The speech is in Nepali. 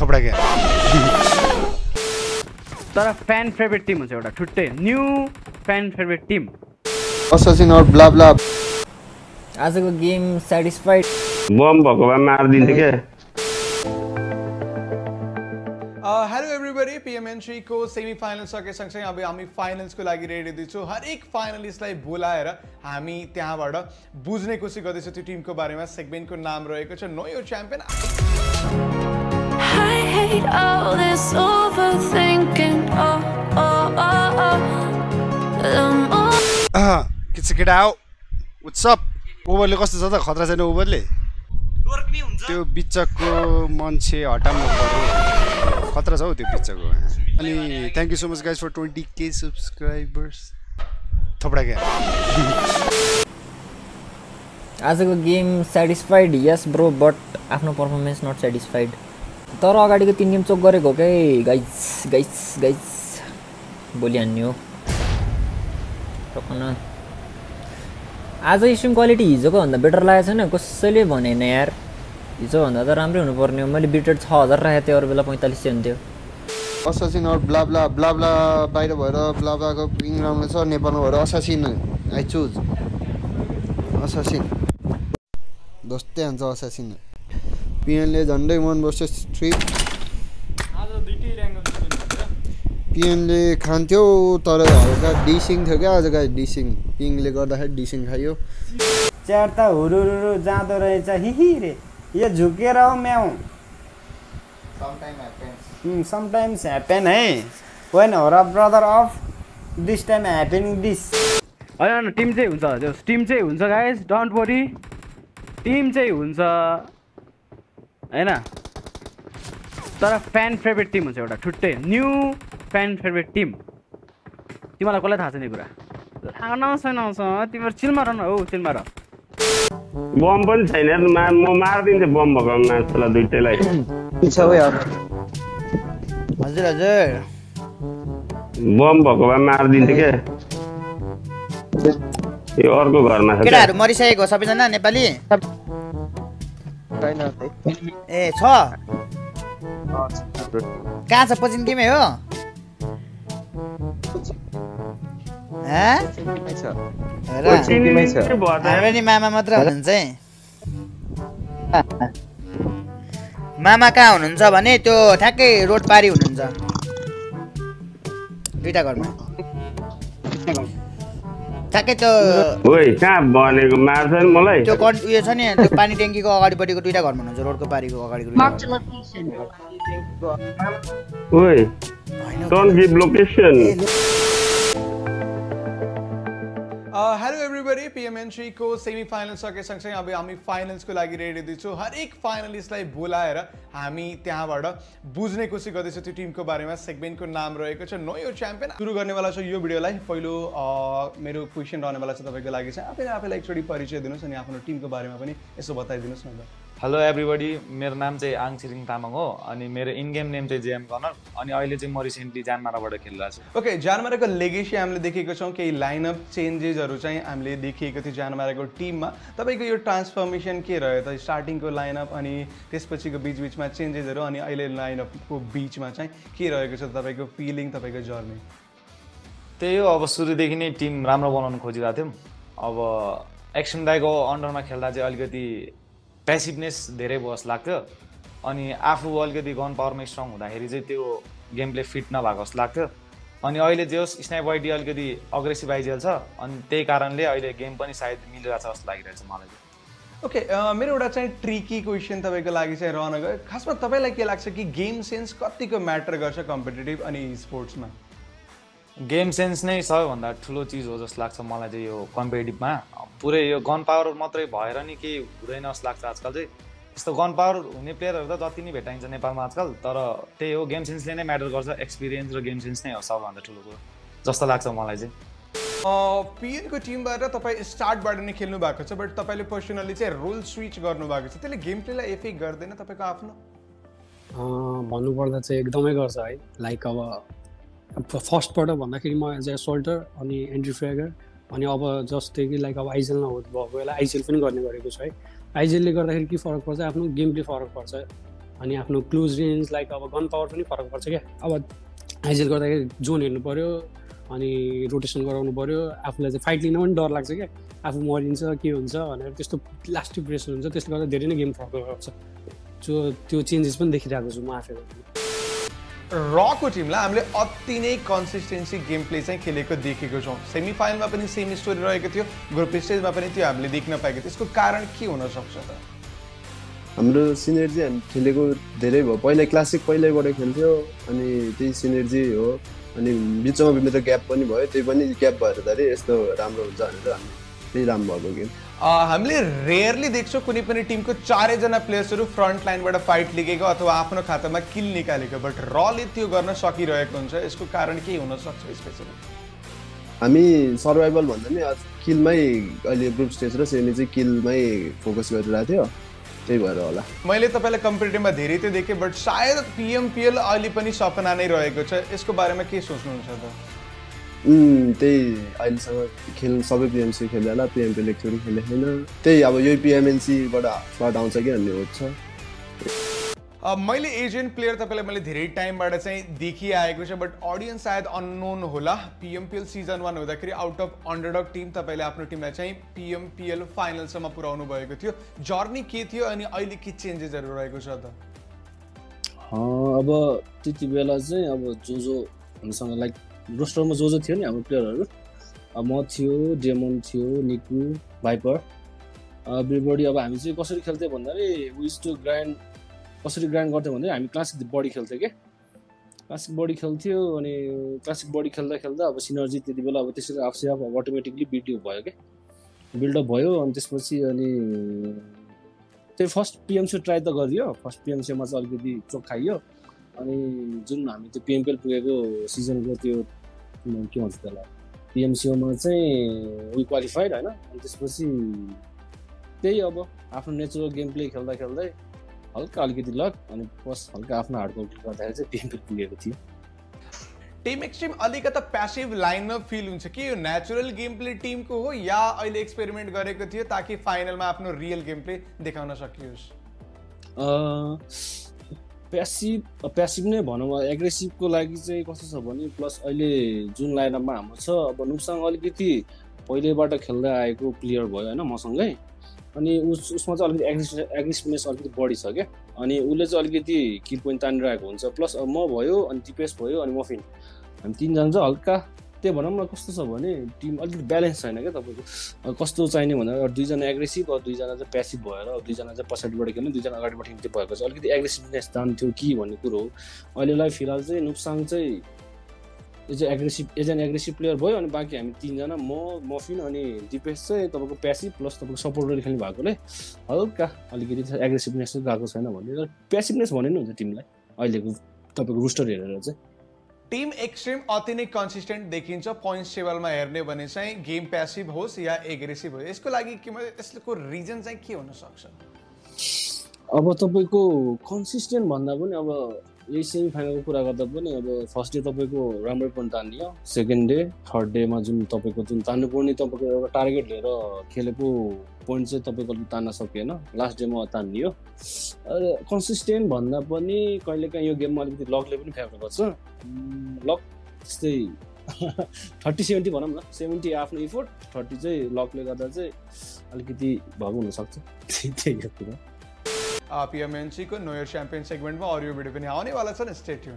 थोपडा क्या तर फ्यान फेभरेट टिम हुन्छ एउटा छुट्टै new fan favourite team Assassin or blah blah. आजको गेम सेटिस्फाइड बम भएको भए मारिदिन्थ्यो क्या हेलो एभ्रिबडी पिएमएनसीको सेमी फाइनल सके सँगसँगै अब हामी फाइनल्सको लागि रेडी छौँ हरेक फाइनलिस्टलाई बोलाएर हामी त्यहाँबाट बुझ्ने कोसिस गर्दैछौँ त्यो टिमको बारेमा। सेगमेन्टको नाम रहेको छ नो यो champion hate all this overthinking. Oh, oh, oh, oh. The more के छ केटा हो उत्सव ओभरले कस्तो छ त? खतरा छैन ओभरले त्यो बिचको मान्छे हटाउनु पर्यो खतरा छ हौ त्यो बिचको। अनि thank you so much guys for twenty K subscribers थोपडा क्या? आजको game satisfied yes bro but आफ्नो पर्फर्मेन्स नट सेटिस्फाइड तर अगाडिको तिन गेम चोक गरेको हो क्या गाइस गाइस गाइस भोलि हान्ने हो। आज स्ट्रिम क्वालिटी हिजोको भन्दा बेटर लागेको छैन। कसैले भनेन यार। हिजोभन्दा त राम्रै हुनुपर्ने हो। मैले बिटेड छ हजार राखेको थिएँ अरू बेला पैँतालिस सय हुन्थ्यो। Blah blah blah बाहिर भएर blah blah को पिङ राम्रो छ नेपालमा भएर assassin आई चुज assassin दस्तै हान्छ assassin पिएनले झन्डै वान वर्सेस थ्री पिएनले खान्थ्यो तर हल्का डिसिङ थियो क्या आजको डिसिङ। पिङले गर्दाखेरि डिसिङ खायो च्यार त हुरुरुरु जाँदो रहेछ हिही रे यो झुकेर हो म्याउ। समटाइम्स ह्यापन है। वेन होर brother of this time happening this होइन होइन टिम चाहिँ हुन्छ त्यो टिम चाहिँ हुन्छ गाइस डोन्ट वरी टिम चाहिँ हुन्छ। होइन? तर फ्यान फेभरेट टिम हुन्छ एउटा छुट्टै न्यू फ्यान फेभरेट टिम तिमीलाई कसलाई थाहा छ नि कुरा? नआउँछ नआउँछ तिमीहरू चिल मार न हौ चिल मार बम पनि छैन मा म मारिदिन्थेँ बम भएको मान्छेलाई दुइटैलाई। हजुर हजुर। बम भएको भए मारिदिन्थेँ क्या यो अर्को घरमा केटाहरू मरिसकेको सबैजना नेपाली? ए छ। कहाँ छ? पचिन्कीमै हो? हाम्रो नि मामा मात्र हुनुहुन्छ है। मामा कहाँ हुनुहुन्छ भने त्यो ठ्याक्कै रोड पारी हुनुहुन्छ। दुइटा घरमा। ठ्याक्कै त्यो ओइ कहाँ भनेको मार्छ नि मलाई? त्यो कन् उयो छ नि त्यो पानी ट्याङ्कीको अगाडिपट्टिको दुइटा घरमा हुनुहुन्छ रोडको पारीको अगाडिको होइन। Don't give location hello everybody पिएमएनसीको semi final सके सँगसँगै अब हामी फाइनल्सको लागि रेडी छौँ हरेक फाइनलिस्टलाई बोलाएर हामी त्यहाँबाट बुझ्ने कोसिस गर्दैछौँ त्यो टिमको बारेमा। सेगमेन्टको नाम रहेको छ नो यो च्याम्पियन सुरु गर्नेवाला छ यो भिडियोलाई। पहिलो मेरो क्वेसन रहनेवाला छ तपाईँको लागि चाहिँ। आफैले आफैलाई एकचोटि परिचय दिनुहोस् अनि आफ्नो टिमको बारेमा पनि यसो बताइदिनुहोस् न हेलो एभ्रिबडी मेरो नाम चाहिँ आङ छिरिङ तामाङ हो अनि मेरो इन गेम नेम चाहिँ जेएम कर्नर अनि अहिले चाहिँ म रिसेन्टली जानमाराबाट खेलिरहेको छु। ओके जानमाराको लेगेसी हामीले देखेको छौँ केही लाइनअप चेन्जेसहरू चाहिँ हामीले देखिएको थियो जानमाराको टिममा तपाईँको यो ट्रान्सफर्मेसन के रह्यो त? स्टार्टिङको लाइनअप अनि त्यसपछिको बिचबिचमा चेन्जेसहरू अनि अहिले लाइनअपको बिचमा चाहिँ के रहेको छ तपाईँको फिलिङ तपाईँको जर्नी त्यही हो अब सुरुदेखि नै टिम राम्रो बनाउनु खोजिरहेको थियौँ। अब एक्सन दाईको अन्डरमा खेल्दा चाहिँ अलिकति प्यासिभनेस धेरै जस्तो लाग्थ्यो। अनि आफू अलिकति गन पावरमा स्ट्रङ हुँदाखेरि चाहिँ त्यो गेम प्ले फिट नभएको जस्तो लाग्थ्यो। अनि अहिले जे होस् स्नाइप वाइडी अलिकति अग्रेसिभ आइजेल छ अनि त्यही कारणले अहिले गेम पनि सायद मिलिरहेको छ जस्तो लागिरहेको छ मलाई ओके मेरो एउटा चाहिँ ट्रिकी क्वेसन तपाईँको लागि चाहिँ रहन गयो। खासमा तपाईँलाई के लाग्छ कि गेम सेन्स कतिको म्याटर गर्छ कम्पिटेटिभ अनि स्पोर्ट्समा गेम सेन्स नै सबैभन्दा ठुलो चिज हो जस्तो लाग्छ मलाई चाहिँ यो कम्पिटेटिभमा पुरै यो गन पावर मात्रै भएर नि केही हुँदैन जस्तो लाग्छ आजकल चाहिँ। यस्तो गन पावर हुने प्लेयरहरू त जति नै भेटाइन्छ नेपालमा आजकल तर त्यही हो गेम सेन्सले नै म्याटर गर्छ एक्सपिरियन्स र गेम सेन्स नै हो सबभन्दा ठुलो कुरो। जस्तो लाग्छ मलाई चाहिँ। पिएनको टिमबाट तपाईँ स्टार्टबाट नै खेल्नु भएको छ बट तपाईँले पर्सनली चाहिँ रोल स्विच गर्नुभएको छ। त्यसले गेम प्लेलाई इफेक्ट गर्दैन तपाईँको आफ्नो? अँ, भन्नुपर्दा चाहिँ एकदमै गर्छ है। लाइक अब फर्स्टबाट भन्दाखेरि म एज ए सोल्टर अनि एन्ट्री फ्रेगर अनि अब जस्तै कि लाइक अब आइजेल नहुँ भएको बेला आइजेल पनि गर्ने गरेको छु है। आइजेलले गर्दाखेरि के फरक पर्छ आफ्नो गेम प्ले फरक पर्छ अनि आफ्नो क्लोज रेन्ज लाइक अब गन पावर पनि फरक पर्छ क्या। अब हाइजेल गर्दाखेरि जोन हेर्नु पऱ्यो अनि रोटेसन गराउनु पऱ्यो आफूलाई चाहिँ फाइट लिन पनि डर लाग्छ क्या। आफू मरिन्छ के हुन्छ भनेर त्यस्तो लास्टिक प्रेसर हुन्छ त्यसले गर्दा धेरै नै गेम फरक गर्छ। सो त्यो चेन्जेस पनि देखिरहेको छु म आफै रको टिमलाई हामीले अति नै कन्सिस्टेन्सी गेम प्ले चाहिँ खेलेको देखेको छौँ। सेमी फाइनलमा पनि सेम स्टोरी रहेको थियो ग्रुप स्टेजमा पनि त्यो हामीले देख्न पाएको थियो। यसको कारण के हुनसक्छ त? हाम्रो सिनेर्जी हामी खेलेको धेरै भयो। पहिला क्लासिक पहिल्यैबाट खेल्थ्यो अनि त्यही सिनेर्जी हो। अनि बिचमा मेरो ग्याप पनि भयो। त्यही पनि ग्याप भएर धेरै यस्तो राम्रो हुन्छ भनेर हामी त्यही राम्रो भएको गेम हामीले रेयरली देख्छौँ कुनै पनि टिमको चारैजना प्लेयर्सहरू फ्रन्ट लाइनबाट फाइट लिगेको अथवा आफ्नो खातामा किल निकालेको बट रले त्यो गर्न सकिरहेको हुन्छ। यसको कारण के हुनसक्छ स्पेसली हामी सर्भाइभल भन्दा नि किलमै अहिले ग्रुप स्टेज र सेमी चाहिँ किलमै फोकस गरिरहेको थियो। त्यही भएर होला। मैले तपाईँलाई कम्पिटेटिभमा धेरै त देखेँ बट सायद पिएमपिएल अहिले पनि सपना नै रहेको छ। यसको बारेमा के सोच्नुहुन्छ त? त्यही अहिलेसम्म खेल सबै पिएमसी खेल्यो होला पिएमपीले एकचोटि खेलेको छैन त्यही अब यही पिएमएनसीबाट फ्लट आउँछ कि भन्ने हो छ मैले एजेन्ट प्लेयर तपाईँलाई मैले धेरै टाइमबाट चाहिँ देखिआएको छ बट अडियन्स सायद अननोन होला पिएमपिएल सिजन वान हुँदाखेरि आउट अफ अन्डरडक टिम तपाईँले आफ्नो टिमलाई चाहिँ पिएमपिएल फाइनलसम्म पुऱ्याउनु भएको थियो जर्नी के थियो अनि अहिले के चेन्जेसहरू रहेको छ त अब त्यति बेला चाहिँ अब जो जो हामीसँग लाइक रोस्टरमा जो जो थियो नि हाम्रो प्लेयरहरू। म थियो डेमन थियो निकु भाइपर। एभ्रिबडी अब हामी चाहिँ कसरी खेल्थ्यो भन्दाखेरि विज टु ग्रान्ड कसरी ग्रान्ड गर्थ्यो भने हामी क्लासिक बडी खेल्थ्यो क्या क्लासिक बडी खेल्थ्यो अनि क्लासिक बडी खेल्दा खेल्दा अब सिनर्जी त्यति बेला अब त्यसरी आफै अब अटोमेटिकली बिल्डअप भयो क्या बिल्डअप भयो अनि त्यसपछि अनि त्यही फर्स्ट पिएमसी ट्राई त गरियो। फर्स्ट पिएमसीमा चाहिँ अलिकति चोक खाइयो। अनि जुन हामी त्यो पिएमपिएल पुगेको सिजनको त्यो के भन्छ त्यसलाई? पिएमसिओमा चाहिँ वी क्वालिफाइड होइन? अनि त्यसपछि त्यही अब आफ्नो नेचुरल गेम प्ले खेल्दा खेल्दै हल्का अलिकति लक अनि प्लस हल्का आफ्नो हार्डवर्क गर्दाखेरि चाहिँ टिम पुगेको थियो। टिम एक्सट्रिम अलिकता प्यासिभ लाइनमा फिल हुन्छ कि? यो नेचुरल गेम प्ले टिमको हो या अहिले एक्सपेरिमेन्ट गरेको थियो ताकि फाइनलमा आफ्नो रियल गेम प्ले देखाउन सकियोस्? प्यासिभ प्यासिभ नै भनौँ एग्रेसिभको लागि चाहिँ कस्तो छ भने प्लस अहिले जुन लाइनअपमा हाम्रो छ अब नुकसान अलिकति पहिल्यैबाट खेल्दै आएको प्लेयर भयो होइन मसँगै। अनि उस उसमा चाहिँ अलिकति एग्रेसिभ एग्रेसिभनेस अलिकति बढी छ क्या। अनि उसले चाहिँ अलिकति किल पोइन्ट तानिरहेको हुन्छ। प्लस म भयो अनि दिपेश भयो अनि मफिन हामी तिनजना चाहिँ हल्का त्यही भनौँ न कस्तो छ भने टिम अलिकति ब्यालेन्स छैन क्या तपाईँको। कस्तो चाहिने भन्दा दुईजना एग्रेसिभ अरू दुईजना चाहिँ प्यासिभ भएर दुईजना चाहिँ पछाडिबाट खेल्ने दुईजना अगाडिबाट त्यो भएको चाहिँ अलिकति एग्रेसिभनेस जान्थ्यो कि भन्ने कुरो हो। अहिलेलाई फिलहाल चाहिँ नुकसान चाहिँ as a aggressive as an aggressive player भयो अनि बाँकी हामी तिनजना म मफिन अनि दिपेश चाहिँ तपाईँको प्यासिभ प्लस तपाईँको सपोर्टर खेल्ने भएकोले हल्का अलिकति एग्रेसिभनेस चाहिँ गएको छैन भने प्यासिभनेस भने नि हुन्छ टिमलाई अहिलेको तपाईँको रुस्टर हेरेर चाहिँ। टिम एक्सट्रिम अति नै कन्सिस्टेन्ट देखिन्छ पोइन्ट्स टेबलमा हेर्ने भने चाहिँ गेम प्यासिभ होस् या एग्रेसिभ होस्। यसको लागि के यसको रिजन चाहिँ के हुनसक्छ अब तपाईँको कन्सिस्टेन्ट भन्दा पनि अब यही सेमी फाइनलको कुरा गर्दा पनि अब फर्स्ट डे तपाईँको राम्रै पनि तानियो। सेकेन्ड डे थर्ड डेमा जुन तपाईँको जुन तान्नुपर्ने तपाईँको एउटा टार्गेट लिएर खेलेको पोइन्ट चाहिँ तपाईँको तान्न सकिएन। लास्ट डेमा तानियो। कन्सिस्टेन्ट भन्दा पनि कहिलेकाहीँ यो गेममा अलिकति लकले पनि फेभर गर्छ लक त्यस्तै थर्टी सेभेन्टी भनौँ न। सेभेन्टी आफ्नो इफोर्ट थर्टी चाहिँ लकले गर्दा चाहिँ अलिकति भएको हुनसक्छ। त्यही हो कुरा। पिएमएनसीको नो इयर च्याम्पियन सेगमेन्टमा अरू भिडियो पनि आउनेवाला छ नि स्टेट